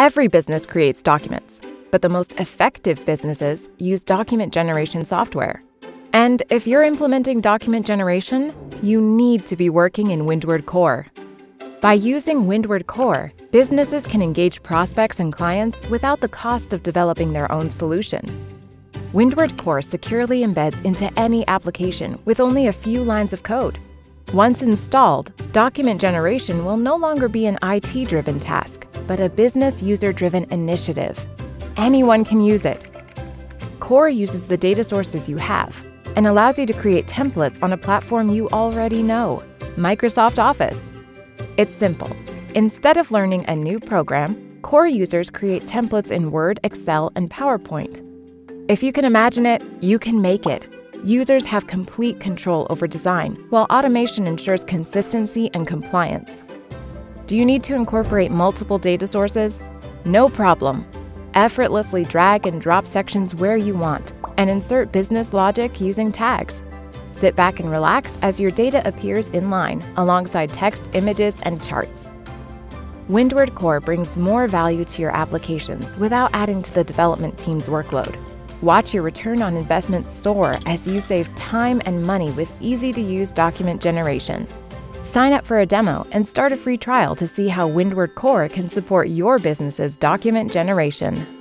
Every business creates documents, but the most effective businesses use document generation software. And if you're implementing document generation, you need to be working in Windward Core. By using Windward Core, businesses can engage prospects and clients without the cost of developing their own solution. Windward Core securely embeds into any application with only a few lines of code. Once installed, document generation will no longer be an IT driven task, but a business user driven initiative. Anyone can use it. Core uses the data sources you have and allows you to create templates on a platform you already know Microsoft Office. It's simple. Instead of learning a new program, Core users create templates in Word, Excel, and PowerPoint. If you can imagine it, you can make it users have complete control over design, while automation ensures consistency and compliance. Do you need to incorporate multiple data sources? No problem. Effortlessly drag and drop sections where you want and insert business logic using tags. Sit back and relax as your data appears in line alongside text, images, and charts. Windward Core brings more value to your applications without adding to the development team's workload. Watch your return on investment soar as you save time and money with easy to use document generation. Sign up for a demo and start a free trial to see how Windward Core can support your business's document generation.